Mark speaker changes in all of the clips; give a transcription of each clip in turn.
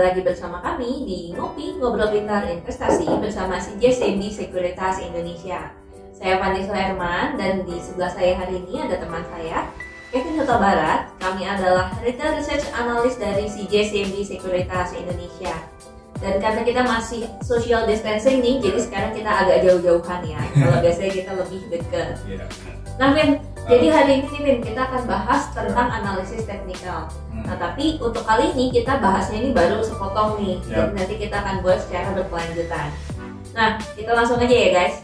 Speaker 1: lagi bersama kami di Ngopi Ngobrol Pintar Investasi bersama si JCB Sekuritas Indonesia. Saya Fani Suherman dan di sebelah saya hari ini ada teman saya, Kevin Huta Barat. Kami adalah Retail Research Analyst dari si JCB Sekuritas Indonesia. Dan karena kita masih social distancing nih, jadi sekarang kita agak jauh-jauhan ya. Kalau biasanya kita lebih dekat.
Speaker 2: Iya.
Speaker 1: Nah, Vin, jadi hari ini nih, Vin, kita akan bahas tentang analisis teknikal.
Speaker 2: Hmm.
Speaker 1: Nah, tapi untuk kali ini kita bahasnya ini baru sepotong nih.
Speaker 2: Ya.
Speaker 1: Jadi nanti kita akan buat secara berkelanjutan. Nah, kita langsung aja ya, guys.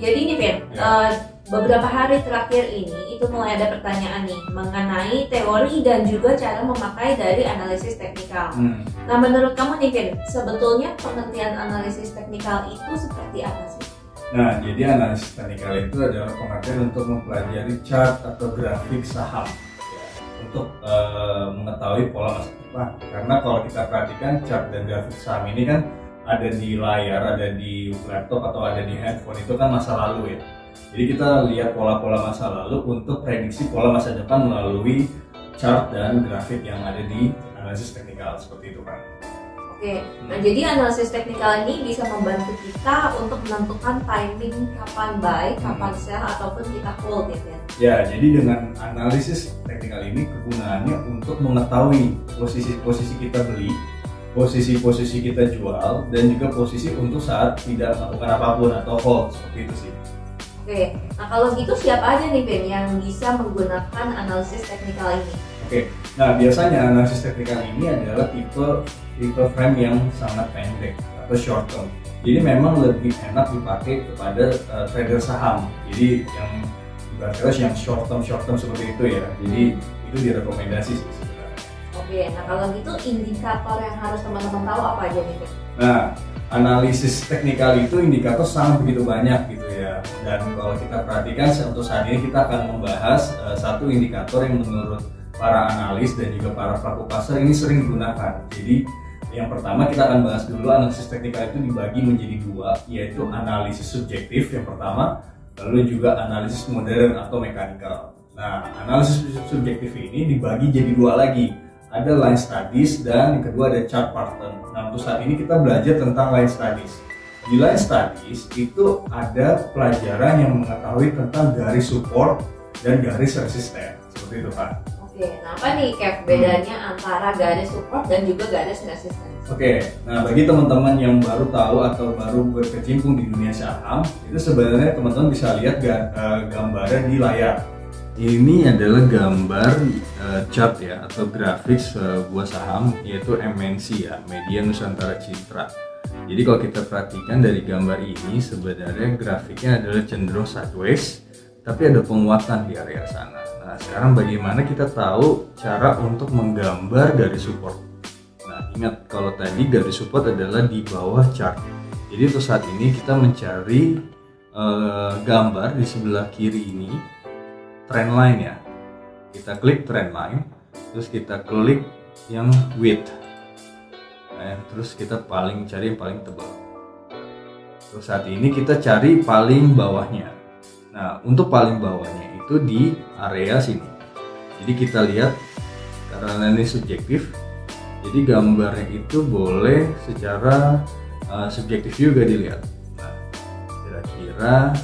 Speaker 1: Jadi ini, Vin,
Speaker 2: Ya.
Speaker 1: eh, beberapa hari terakhir ini itu mulai ada pertanyaan nih mengenai teori dan juga cara memakai dari analisis teknikal.
Speaker 2: Hmm.
Speaker 1: Nah, menurut kamu nih, Vin, sebetulnya pengertian analisis teknikal itu seperti apa sih?
Speaker 2: Nah, jadi analisis teknikal itu adalah pengertian untuk mempelajari chart atau grafik saham ya, untuk eh, mengetahui pola masa depan. Karena kalau kita perhatikan chart dan grafik saham ini kan ada di layar, ada di laptop atau ada di handphone itu kan masa lalu ya. Jadi kita lihat pola-pola masa lalu untuk prediksi pola masa depan melalui chart dan grafik yang ada di analisis teknikal seperti itu kan.
Speaker 1: Oke, nah jadi analisis teknikal ini bisa membantu kita untuk menentukan timing kapan buy, kapan sell ataupun kita hold ya, Vin.
Speaker 2: Ya, jadi dengan analisis teknikal ini kegunaannya untuk mengetahui posisi-posisi kita beli, posisi-posisi kita jual, dan juga posisi untuk saat tidak melakukan apa pun atau hold seperti itu sih.
Speaker 1: Oke, nah kalau gitu siapa aja nih Vin yang bisa menggunakan analisis teknikal ini?
Speaker 2: Oke, nah biasanya analisis teknikal ini adalah tipe tipe frame yang sangat pendek atau short term. Jadi memang lebih enak dipakai kepada uh, trader saham. Jadi yang ibaratnya yang short term short term seperti itu ya. Jadi itu direkomendasi sih sebenarnya.
Speaker 1: Oke, nah kalau gitu indikator yang harus teman-teman tahu apa aja nih?
Speaker 2: Nah, analisis teknikal itu indikator sangat begitu banyak gitu ya. Dan kalau kita perhatikan untuk saat ini kita akan membahas eh, satu indikator yang menurut para analis dan juga para pelaku pasar ini sering digunakan. Jadi yang pertama kita akan bahas dulu analisis teknikal itu dibagi menjadi dua, yaitu analisis subjektif yang pertama, lalu juga analisis modern atau mekanikal. Nah, analisis subjektif ini dibagi jadi dua lagi, ada line studies dan yang kedua ada chart pattern. Nah untuk saat ini kita belajar tentang line studies. Di line studies itu ada pelajaran yang mengetahui tentang garis support dan garis resisten. Seperti itu Pak.
Speaker 1: Oke, nah apa nih Kev bedanya antara garis support dan juga garis resistance?
Speaker 2: Oke, nah bagi teman-teman yang baru tahu atau baru berkecimpung di dunia saham, itu sebenarnya teman-teman bisa lihat ga- eh, gambarnya di layar. Ini adalah gambar eh, chart ya atau grafik sebuah saham yaitu MNC ya, Media Nusantara Citra. Jadi kalau kita perhatikan dari gambar ini sebenarnya grafiknya adalah cenderung sideways, tapi ada penguatan di area sana. Sekarang bagaimana kita tahu cara untuk menggambar garis support? Nah, ingat kalau tadi garis support adalah di bawah chart. Jadi untuk saat ini kita mencari eh, gambar di sebelah kiri ini trend line ya. Kita klik trend line, terus kita klik yang width. Nah, terus kita paling cari yang paling tebal. Terus saat ini kita cari paling bawahnya. Nah, untuk paling bawahnya itu di area sini. Jadi kita lihat karena ini subjektif, jadi gambarnya itu boleh secara uh, subjektif juga dilihat. Nah, kira-kira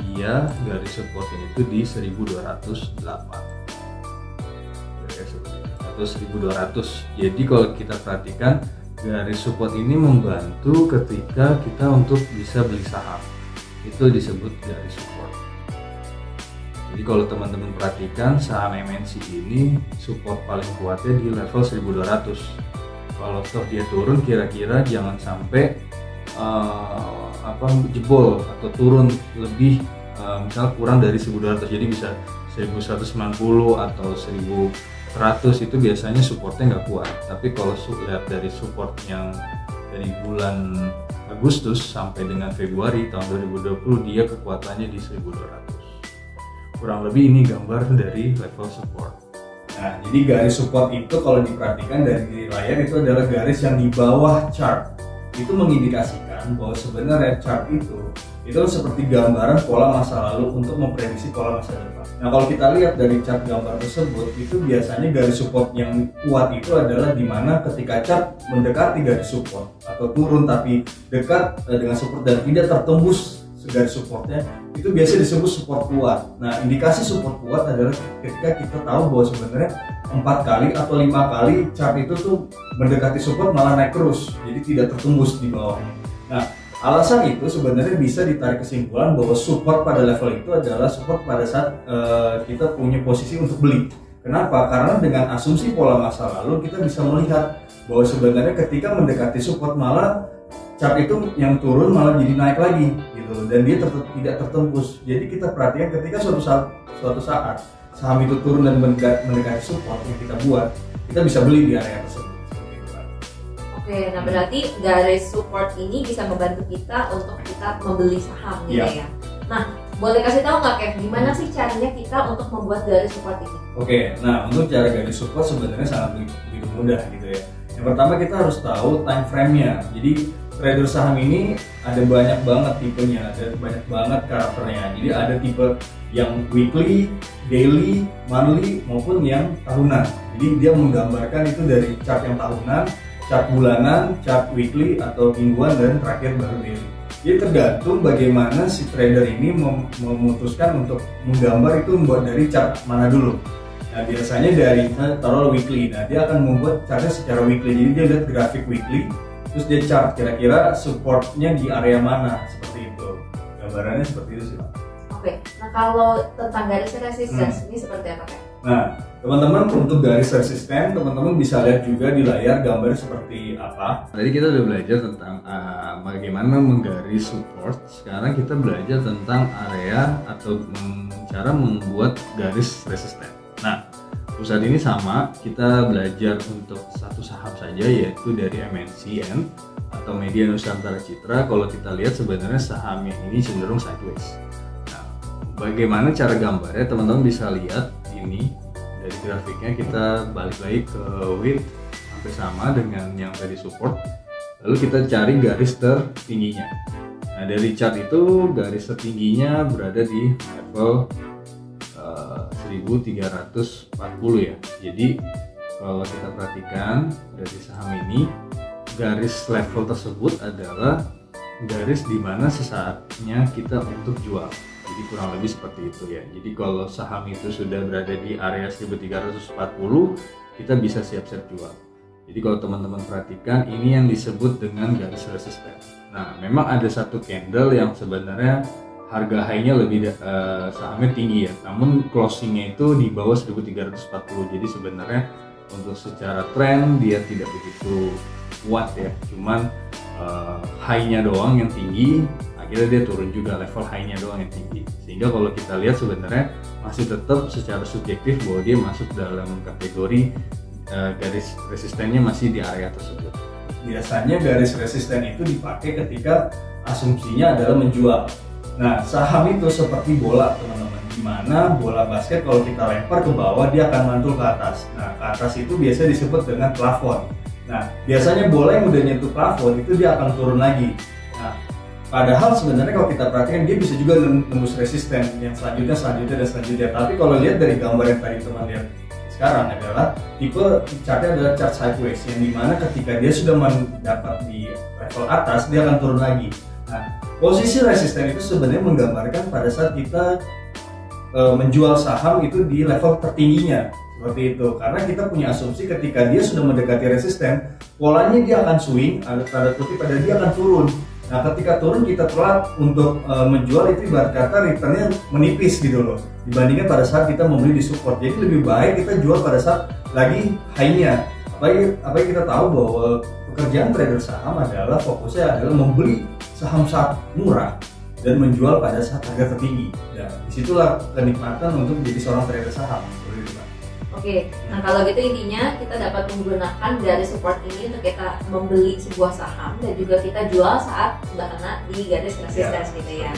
Speaker 2: dia garis supportnya itu di 1208 Kira-kira seperti itu. atau 1200 jadi kalau kita perhatikan garis support ini membantu ketika kita untuk bisa beli saham itu disebut garis support jadi kalau teman-teman perhatikan saham MNC ini support paling kuatnya di level 1200 kalau toh dia turun kira-kira jangan sampai eh, apa jebol atau turun. Lebih eh, misal kurang dari 1200 jadi bisa 1190 atau 1100 itu biasanya supportnya nggak kuat. Tapi kalau lihat dari support yang dari bulan Agustus sampai dengan Februari tahun 2020 dia kekuatannya di 1200 kurang lebih ini gambar dari level support Nah, jadi garis support itu kalau diperhatikan dari layar itu adalah garis yang di bawah chart. Itu mengindikasikan bahwa sebenarnya chart itu itu seperti gambaran pola masa lalu untuk memprediksi pola masa depan. Nah kalau kita lihat dari chart gambar tersebut itu biasanya garis support yang kuat itu adalah di mana ketika chart mendekati garis support atau turun tapi dekat eh, dengan support dan tidak tertembus garis supportnya itu biasa disebut support kuat. Nah indikasi support kuat adalah ketika kita tahu bahwa sebenarnya empat kali atau lima kali chart itu tuh mendekati support malah naik terus, jadi tidak tertembus di bawahnya. Nah Alasan itu sebenarnya bisa ditarik kesimpulan bahwa support pada level itu adalah support pada saat uh, kita punya posisi untuk beli. Kenapa? Karena dengan asumsi pola masa lalu kita bisa melihat bahwa sebenarnya ketika mendekati support malah chart itu yang turun malah jadi naik lagi gitu dan dia ter tidak tertembus. Jadi kita perhatikan ketika suatu saat suatu saat saham itu turun dan mendekati support yang kita buat, kita bisa beli di area tersebut.
Speaker 1: Oke, nah berarti garis support ini bisa membantu kita untuk kita membeli saham gitu yeah. ya. Nah, boleh kasih tahu nggak Kev, gimana sih caranya kita untuk membuat garis support ini?
Speaker 2: Oke, nah untuk cara garis support sebenarnya sangat begitu mudah gitu ya. Yang pertama kita harus tahu time frame-nya. Jadi trader saham ini ada banyak banget tipenya, ada banyak banget karakternya. Jadi ada tipe yang weekly, daily, monthly maupun yang tahunan. Jadi dia menggambarkan itu dari chart yang tahunan chart bulanan, chart weekly atau mingguan dan terakhir baru daily. Jadi tergantung bagaimana si trader ini mem memutuskan untuk menggambar itu membuat dari chart mana dulu. Nah biasanya dari taruh weekly, nah dia akan membuat chartnya secara weekly. Jadi dia lihat grafik weekly, terus dia chart kira-kira supportnya di area mana seperti itu. Gambarannya seperti itu sih pak.
Speaker 1: Oke, nah kalau tentang garis resistance hmm. ini seperti apa kan?
Speaker 2: Nah, teman-teman untuk garis resisten, teman-teman bisa lihat juga di layar gambar seperti apa. Tadi kita udah belajar tentang uh, bagaimana menggaris support. Sekarang kita belajar tentang area atau cara membuat garis resisten. Nah, saat ini sama, kita belajar untuk satu saham saja yaitu dari MNCN atau Media Nusantara Citra. Kalau kita lihat sebenarnya sahamnya ini cenderung sideways. Bagaimana cara gambarnya? Teman-teman bisa lihat ini dari grafiknya kita balik lagi ke width sampai sama dengan yang tadi support. Lalu kita cari garis tertingginya. Nah dari chart itu garis tertingginya berada di level uh, eh, 1340 ya. Jadi kalau kita perhatikan dari saham ini garis level tersebut adalah garis di mana sesaatnya kita untuk jual. Jadi kurang lebih seperti itu ya. Jadi kalau saham itu sudah berada di area 1340 kita bisa siap-siap jual. Jadi kalau teman-teman perhatikan ini yang disebut dengan garis resisten. Nah memang ada satu candle yang sebenarnya harga high-nya lebih uh, sahamnya tinggi ya. Namun closingnya itu di bawah 1340 jadi sebenarnya untuk secara tren dia tidak begitu kuat ya. Cuman uh, high-nya doang yang tinggi akhirnya dia turun juga level high-nya doang yang tinggi. Sehingga kalau kita lihat sebenarnya masih tetap secara subjektif bahwa dia masuk dalam kategori uh, garis resistennya masih di area tersebut. Biasanya garis resisten itu dipakai ketika asumsinya adalah menjual nah saham itu seperti bola teman-teman di mana bola basket kalau kita lempar ke bawah dia akan mantul ke atas nah ke atas itu biasa disebut dengan plafon nah biasanya bola yang udah nyentuh plafon itu dia akan turun lagi nah Padahal sebenarnya kalau kita perhatikan dia bisa juga nembus resisten yang selanjutnya, selanjutnya dan selanjutnya. Tapi kalau lihat dari gambar yang tadi teman lihat sekarang adalah tipe chartnya adalah chart sideways yang di mana ketika dia sudah mendapat di level atas dia akan turun lagi. Nah, posisi resisten itu sebenarnya menggambarkan pada saat kita e, menjual saham itu di level tertingginya seperti itu karena kita punya asumsi ketika dia sudah mendekati resisten polanya dia akan swing ada tanda kutip pada dia akan turun Nah, ketika turun kita telat untuk uh, menjual itu ibarat kata returnnya menipis gitu loh dibandingkan pada saat kita membeli di support. Jadi lebih baik kita jual pada saat lagi high-nya. Apalagi, apalagi kita tahu bahwa pekerjaan trader saham adalah fokusnya adalah membeli saham saat murah dan menjual pada saat harga tertinggi. Dan di situlah kenikmatan untuk menjadi seorang trader saham.
Speaker 1: Oke, nah kalau gitu intinya kita dapat menggunakan garis support ini untuk kita membeli sebuah saham dan juga kita jual saat sudah kena di garis resistance ya. gitu ya.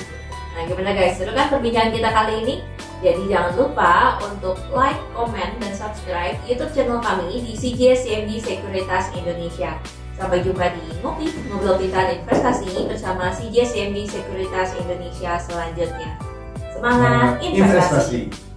Speaker 1: Nah gimana guys, seru kan perbincangan kita kali ini? Jadi jangan lupa untuk like, comment, dan subscribe YouTube channel kami di CGS CMB Sekuritas Indonesia. Sampai jumpa di Ngopi, Ngobrol Pintar Investasi bersama CJ CMB Sekuritas Indonesia selanjutnya. Semangat investasi.
Speaker 2: investasi.